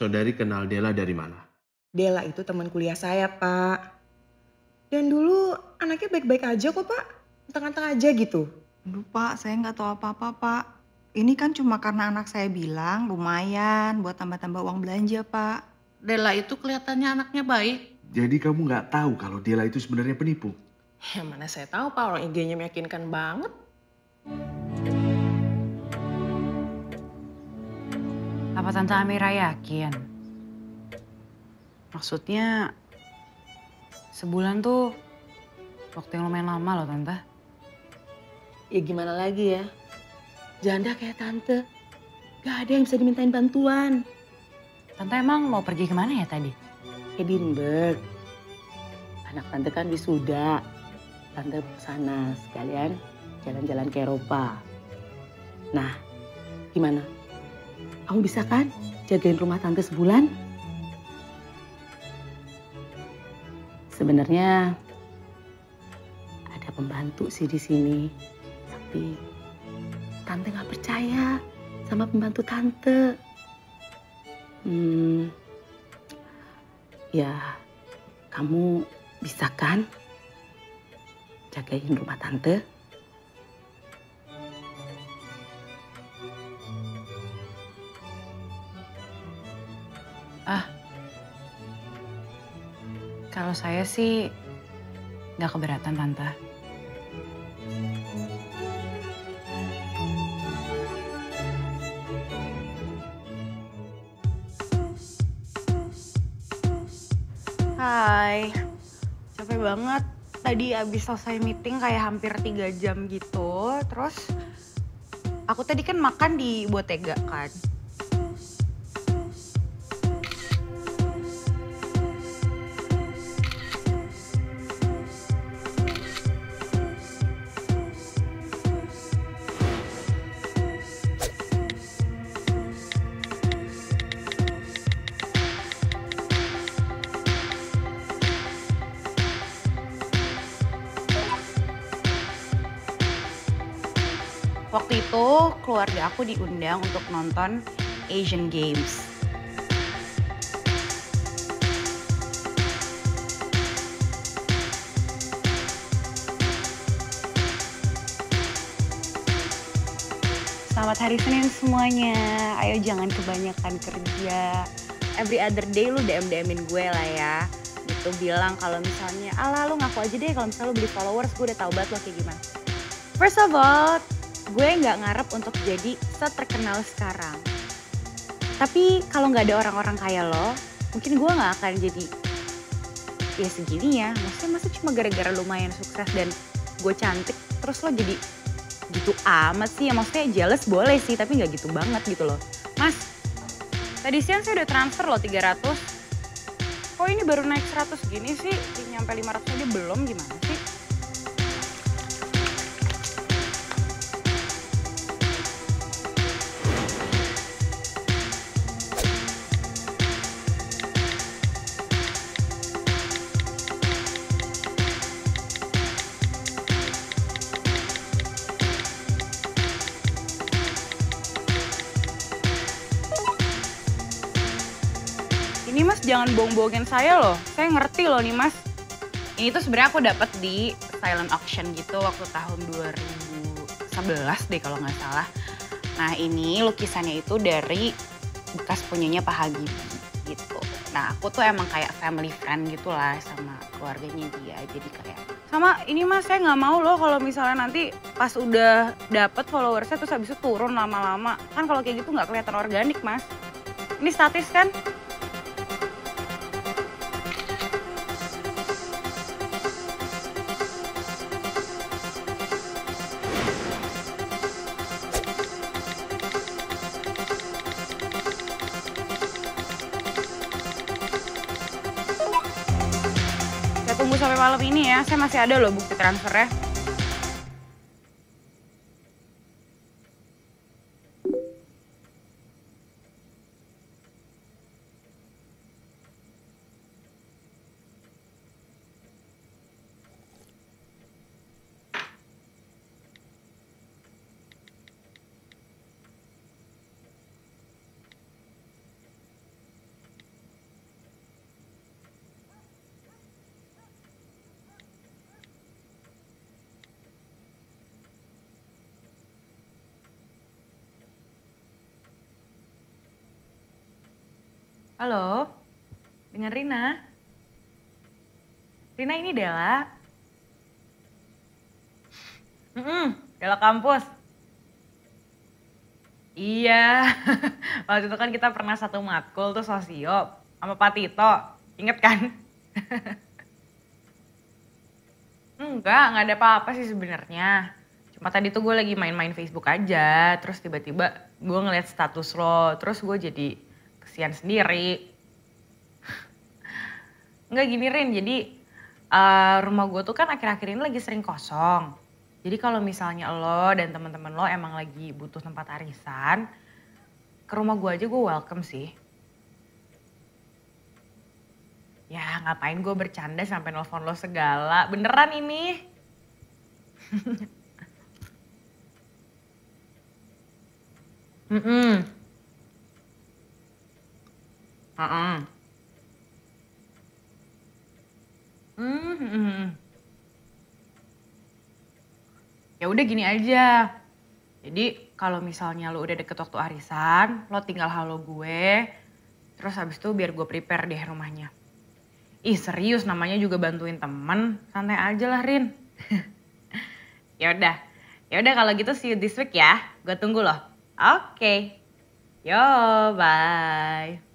Saudari kenal Dela dari mana? Dela itu teman kuliah saya, Pak. Dan dulu anaknya baik-baik aja kok, Pak. Tengah-tengah aja gitu. Aduh Pak, saya nggak tahu apa-apa Pak. Ini kan cuma karena anak saya bilang lumayan buat tambah-tambah uang belanja Pak. Dela itu kelihatannya anaknya baik. Jadi kamu nggak tahu kalau Dela itu sebenarnya penipu? Ya mana saya tahu, Pak. Orang IG-nya meyakinkan banget. Apa Tante Amira yakin? Maksudnya sebulan tuh waktu yang lumayan lama loh Tante. Ya gimana lagi ya? Janda kayak tante. Gak ada yang bisa dimintain bantuan. Tante emang mau pergi ke mana ya tadi? Edinburgh. Anak tante kan wisuda. Tante sana sekalian jalan-jalan ke Eropa. Nah, gimana? Kamu bisa kan jagain rumah tante sebulan? Sebenarnya ada pembantu sih di sini, tapi tante nggak percaya sama pembantu tante. Hmm, ya kamu bisa kan jagain rumah tante? Saya sih nggak keberatan Tante. Hai, capek banget. Tadi abis selesai meeting kayak hampir tiga jam gitu. Terus aku tadi kan makan di Bottega kan. Itu keluarga aku diundang untuk nonton Asian Games. Selamat hari Senin semuanya. Ayo jangan kebanyakan kerja. Every other day lu DM DMin gue lah ya. Gitu bilang kalau misalnya, ala lu ngaku aja deh kalau misalnya lu beli followers, gue udah tau banget lo kayak gimana. First of all, gue nggak ngarep untuk jadi seterkenal sekarang. Tapi kalau nggak ada orang-orang kaya lo, mungkin gue nggak akan jadi ya segini ya. Maksudnya masa cuma gara-gara lumayan sukses dan gue cantik, terus lo jadi gitu amat sih. Ya maksudnya jealous boleh sih, tapi nggak gitu banget gitu loh. Mas, tadi siang saya udah transfer loh 300. Kok ini baru naik 100 gini sih? Nyampe 500 aja belum gimana sih? Jangan bohong-bohongin saya loh. Saya ngerti loh nih mas. Ini tuh sebenarnya aku dapat di silent auction gitu waktu tahun 2011 deh kalau nggak salah. Nah ini lukisannya itu dari bekas punyanya Pak Habibie gitu. Nah aku tuh emang kayak family friend gitu lah sama keluarganya dia. Jadi kayak sama ini mas saya nggak mau loh kalau misalnya nanti pas udah dapet followersnya terus habis itu turun lama-lama. Kan kalau kayak gitu nggak kelihatan organik mas. Ini statis kan? Malam ini ya. Saya masih ada loh bukti transfernya. Halo, dengan Rina. Rina ini Dela. Mm Dela kampus. Iya, waktu itu kan kita pernah satu matkul tuh sosio sama Pak Tito. Ingat kan? Enggak, nggak ada apa-apa sih sebenarnya. Cuma tadi tuh gue lagi main-main Facebook aja, terus tiba-tiba gue ngeliat status lo, terus gue jadi kesian sendiri. Enggak gini Rin, jadi eh, rumah gue tuh kan akhir-akhir ini lagi sering kosong. Jadi kalau misalnya lo dan teman-teman lo emang lagi butuh tempat arisan, ke rumah gue aja gue welcome sih. Ya ngapain gue bercanda sampai nelfon lo segala, beneran ini. Mm-mm. Heeh. Hmm, hmm, hmm. Ya udah gini aja. Jadi kalau misalnya lo udah deket waktu arisan, lo tinggal halo gue. Terus habis itu biar gue prepare deh rumahnya. Ih serius namanya juga bantuin temen, santai aja lah Rin. ya udah, ya udah kalau gitu see you this week ya. Gue tunggu loh. Oke. Yo, bye.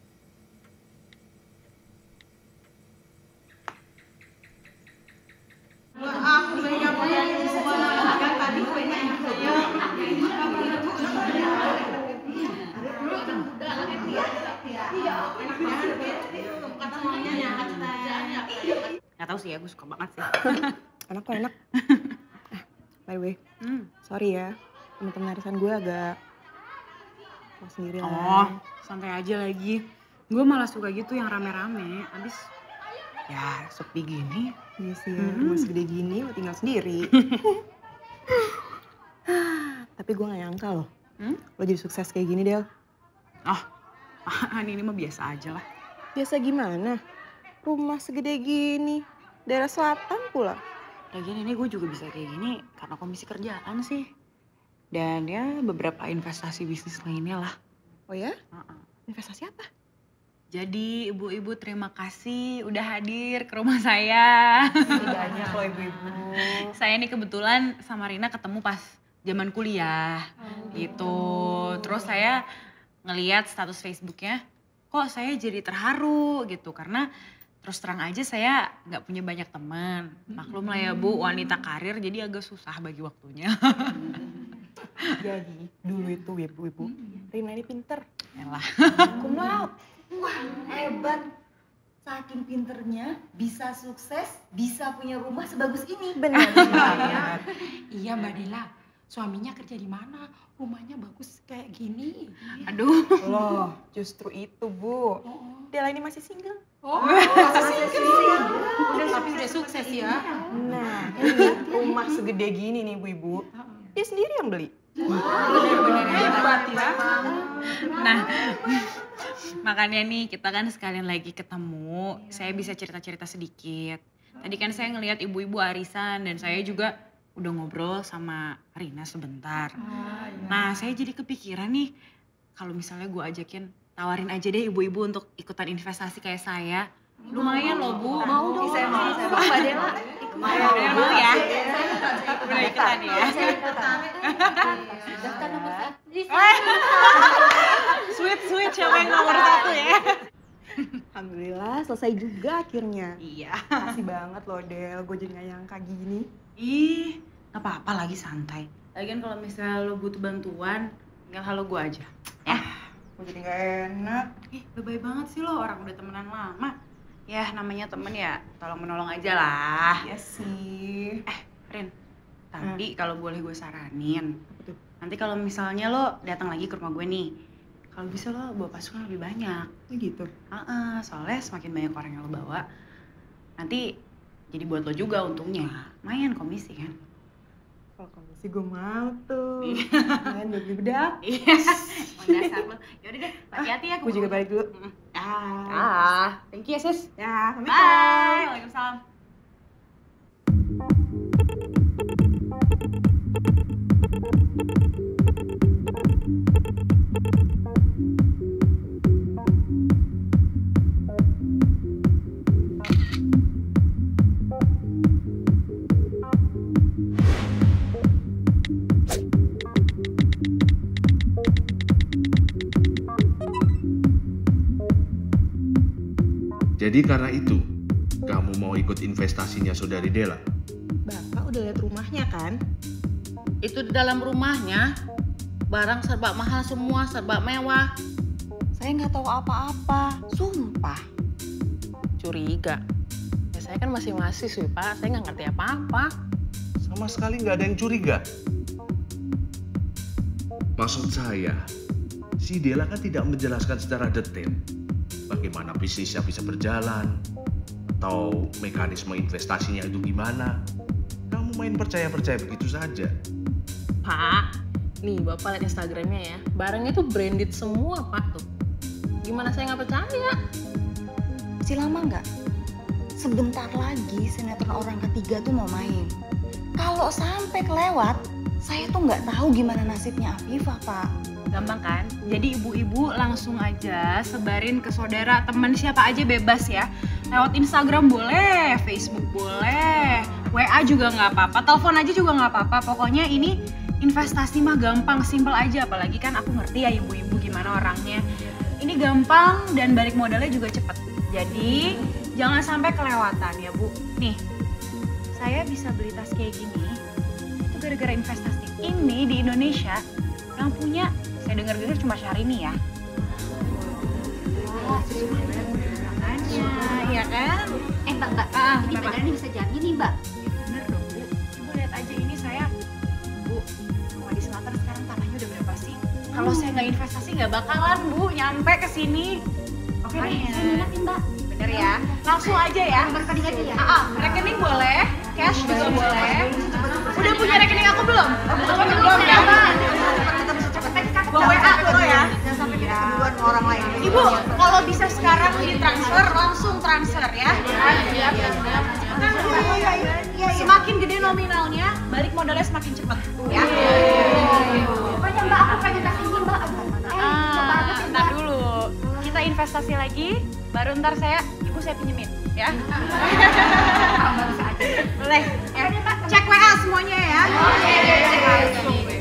Gak tau sih ya, gue suka banget sih. Enak kok enak. Eh, by the way, Hmm. sorry ya. Temen-temen arisan gue agak sendiri lah. Oh, santai aja lagi. Gue malah suka gitu yang rame-rame. Abis ya sepi gini. Iya sih Hmm. rumah segede gini lo tinggal sendiri. Tapi gue gak nyangka loh, Hmm? lo jadi sukses kayak gini Del. Oh, apaan ini mah biasa aja lah. Biasa gimana? Rumah segede gini, daerah selatan pula. Lagian ini gue juga bisa kayak gini karena komisi kerjaan sih. Dan ya beberapa investasi bisnis lainnya lah. Oh ya? Uh-uh. Investasi apa? Jadi ibu-ibu terima kasih udah hadir ke rumah saya. Banyak loh ibu-ibu. saya nih kebetulan sama Rina ketemu pas zaman kuliah gitu. Terus saya ngeliat status Facebooknya, kok saya jadi terharu gitu karena terus terang aja saya nggak punya banyak teman. Maklum lah ya bu, wanita karir jadi agak susah bagi waktunya. Jadi dulu itu ibu-ibu, Rina ini pinter. Yalah. Cum laude. Hebat. Saking pinternya bisa sukses, bisa punya rumah sebagus ini. Benar banget. Iya Mbak Dela, suaminya kerja di mana? Rumahnya bagus kayak gini. Aduh. Loh, justru itu bu. Dela ini masih single. Oh, udah tapi udah sukses ya. Nah, ini rumah segede gini nih bu-ibu. Dia sendiri yang beli. Ya. Nah, makanya nih kita kan sekalian lagi ketemu, saya bisa cerita-cerita sedikit. Tadi kan saya ngelihat ibu-ibu arisan dan saya juga udah ngobrol sama Rina sebentar. Nah, saya jadi kepikiran nih, kalau misalnya gue ajakin tawarin aja deh ibu-ibu untuk ikutan investasi kayak saya. Lumayan loh Bu. Mau dong, saya mau, saya mau Mbak Dela. Mau ya? Udah ikutan ya? Daftar nomor satu. Sweet sweet siapa yang nomor satu ya? Alhamdulillah selesai juga akhirnya. Iya. Makasih banget loh Del, gue jadi gak nyangka gini. Ih, gak apa-apa lagi santai. Lagian kalau misalnya lo butuh bantuan, tinggal halo gue aja. Ya. Gue jadi gak enak. Ih, lebay banget sih lo, orang udah temenan lama. Ya, namanya temen ya, tolong menolong aja lah. Iya sih. Rin, tadi kalau boleh gue saranin, nanti kalau misalnya lo datang lagi ke rumah gue nih, kalau bisa lo bawa pasukan lebih banyak. Ya gitu. Ah, soalnya semakin banyak orang yang lo bawa, nanti jadi buat lo juga untungnya. Lumayan komisi kan. Kalau komisi gue mau tuh. Iya. Main beli bedak. Iya, emang dasar lo. Yaudah deh, hati-hati ya. Gue juga balik dulu. Mm-mm. Ah, Ah. thank you ya sis. Ya, Bye. Assalamualaikum. Waalaikumsalam. Jadi karena itu, kamu mau ikut investasinya saudari Dela? Bapak udah lihat rumahnya kan? Itu di dalam rumahnya, barang serba mahal semua, serba mewah. Saya nggak tahu apa-apa, sumpah. curiga. Ya, saya kan masih mahasiswi, Pak. Saya nggak ngerti apa-apa. Sama sekali nggak ada yang curiga. Maksud saya, si Dela kan tidak menjelaskan secara detail bagaimana bisnisnya bisa berjalan, atau mekanisme investasinya itu gimana. Kamu main percaya-percaya begitu saja. Pak, nih Bapak lihat Instagramnya ya. Barangnya tuh branded semua, Pak. Tuh. Gimana saya nggak percaya? Masih lama nggak? Sebentar lagi sinetron orang ketiga tuh mau main. Kalau sampai kelewat, saya tuh nggak tahu gimana nasibnya Afifah, Pak. Gampang kan? Jadi ibu-ibu langsung aja sebarin ke saudara, teman siapa aja bebas ya. Lewat Instagram boleh, Facebook boleh, WA juga nggak apa-apa, telepon aja juga nggak apa-apa. Pokoknya ini investasi mah gampang, simple aja. Apalagi kan aku ngerti ya ibu-ibu gimana orangnya. Ini gampang dan balik modalnya juga cepet. Jadi jangan sampai kelewatan ya bu. Nih, saya bisa beli tas kayak gini itu gara-gara investasi ini di Indonesia yang punya saya dengar-dengar cuma Syahrini ya. Ya kan? Eh, Mbak, Mbak, Ah, ini Mbak, beneran bisa jadi nih, Mbak. Bener dong bu. Ibu lihat aja ini saya, bu, rumah di Selatan sekarang tanahnya udah berapa sih? Kalau saya nggak investasi nggak bakalan bu nyampe ke sini. Oke deh. saya minatin, Mbak. Bener ya. Langsung aja ya. Rekening aja ya. Ah, ah, rekening boleh, cash juga boleh. Udah punya rekening aku belum? belum, belum Gua WA ya. Jangan sampai kita keduluan sama orang lain. Ibu, kalau bisa sekarang ditransfer, langsung transfer ya. Semakin gede nominalnya, balik modalnya semakin cepat. Ya. Pokoknya Mbak, aku pengen kasih ini, Mbak. Aduh, eh, coba Ah, ntar dulu. Kita investasi lagi, baru ntar saya, ibu saya pinjemin, ya. Boleh, ya. Cek WA semuanya ya. Langsung.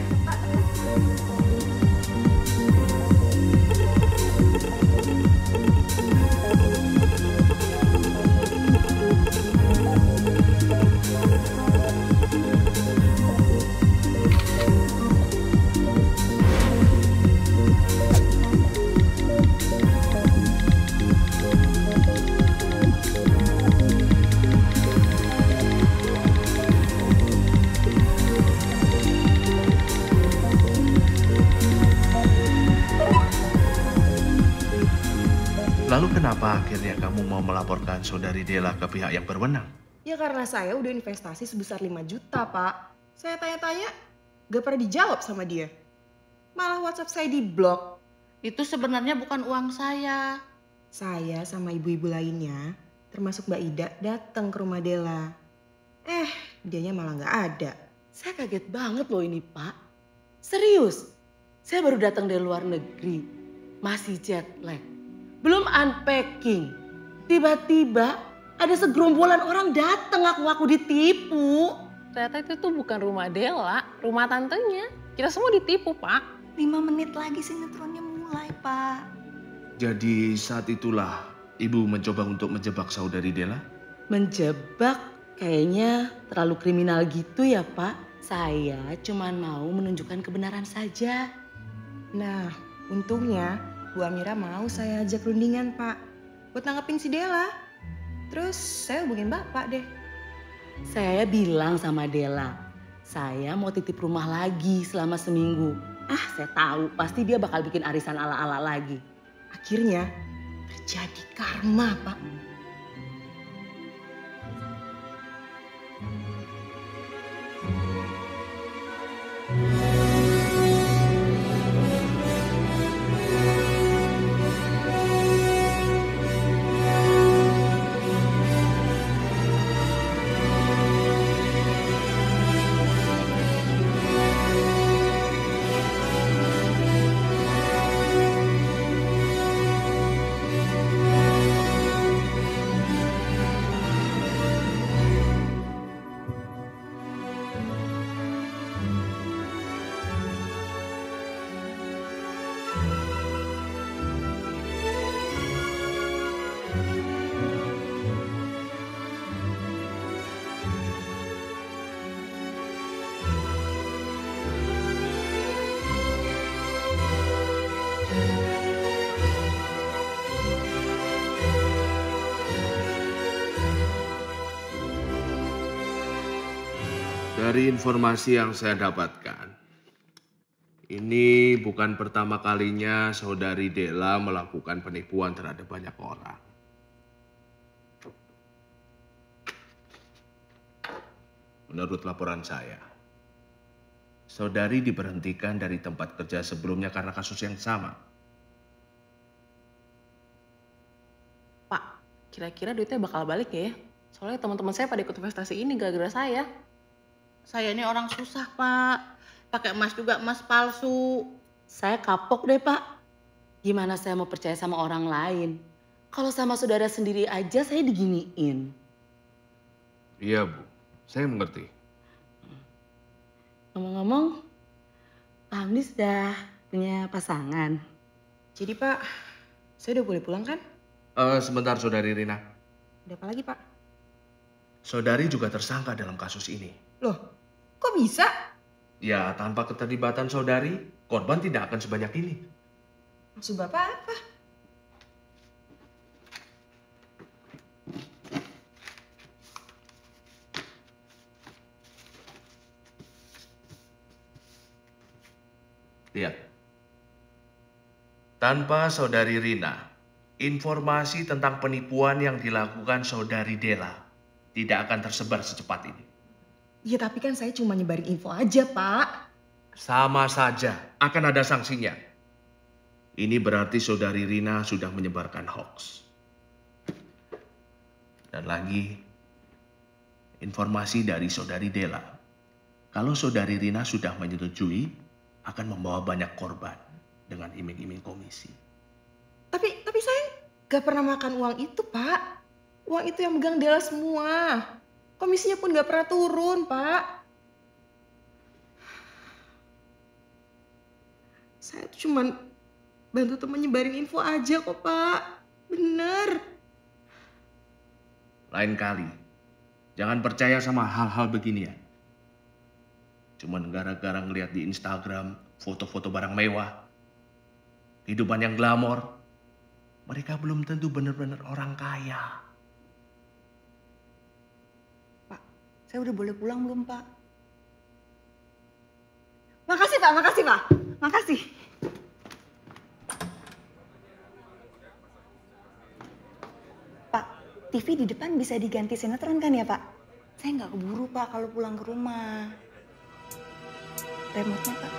Kenapa akhirnya kamu mau melaporkan saudari Dela ke pihak yang berwenang? Ya karena saya udah investasi sebesar 5 juta, Pak. Saya tanya-tanya, gak pernah dijawab sama dia. Malah WhatsApp saya di blok. Itu sebenarnya bukan uang saya. Saya sama ibu-ibu lainnya, termasuk Mbak Ida, datang ke rumah Dela. Eh, dianya malah gak ada. Saya kaget banget loh ini Pak. Serius, saya baru datang dari luar negeri. Masih jet lag. Belum unpacking. Tiba-tiba ada segerombolan orang datang ngaku-ngaku ditipu. Ternyata itu tuh bukan rumah Dela, rumah tantenya. Kita semua ditipu, Pak. Lima menit lagi sinetronnya mulai, Pak. Jadi saat itulah ibu mencoba untuk menjebak saudari Dela? Menjebak kayaknya terlalu kriminal gitu ya Pak. Saya cuma mau menunjukkan kebenaran saja. Nah, untungnya Bu Amira mau saya ajak rundingan, Pak. Buat nanggepin si Dela. Terus saya hubungin Bapak deh. Saya bilang sama Dela, saya mau titip rumah lagi selama seminggu. Ah, saya tahu pasti dia bakal bikin arisan ala-ala lagi. Akhirnya terjadi karma, Pak. Dari informasi yang saya dapatkan, ini bukan pertama kalinya saudari Dela melakukan penipuan terhadap banyak orang. Menurut laporan saya, saudari diberhentikan dari tempat kerja sebelumnya karena kasus yang sama. Pak, kira-kira duitnya bakal balik ya? Soalnya teman-teman saya pada ikut investasi ini gara-gara saya. Saya ini orang susah, Pak. Pakai emas juga emas palsu. Saya kapok deh pak. Gimana saya mau percaya sama orang lain? Kalau sama saudara sendiri aja saya diginiin. Iya, Bu. Saya mengerti. Ngomong-ngomong, Pak Hamdi sudah punya pasangan. Jadi Pak, saya udah boleh pulang kan? Eh, sebentar, Saudari Rina. Ada apa lagi Pak? Saudari juga tersangka dalam kasus ini. Loh, kok bisa? Ya, tanpa keterlibatan saudari, korban tidak akan sebanyak ini. Maksud Bapak apa? Lihat. Tanpa saudari Rina, informasi tentang penipuan yang dilakukan saudari Dela tidak akan tersebar secepat ini. Ya tapi kan saya cuma nyebarin info aja Pak. Sama saja, akan ada sanksinya. Ini berarti saudari Rina sudah menyebarkan hoax. Dan lagi, informasi dari saudari Dela. Kalau saudari Rina sudah menyetujui, akan membawa banyak korban dengan iming-iming komisi. Tapi tapi saya gak pernah makan uang itu Pak. Uang itu yang megang Dela semua. Komisinya pun gak pernah turun Pak. Saya tuh cuman bantu temen nyebarin info aja kok Pak. Bener. Lain kali, jangan percaya sama hal-hal beginian. Cuman gara-gara ngeliat di Instagram foto-foto barang mewah, kehidupan yang glamor, mereka belum tentu benar-benar orang kaya. Saya udah boleh pulang belum, Pak? Makasih Pak, makasih Pak. Makasih. Pak, TV di depan bisa diganti sinetron kan ya, Pak? Saya nggak keburu, Pak, kalau pulang ke rumah. Remote-nya, Pak.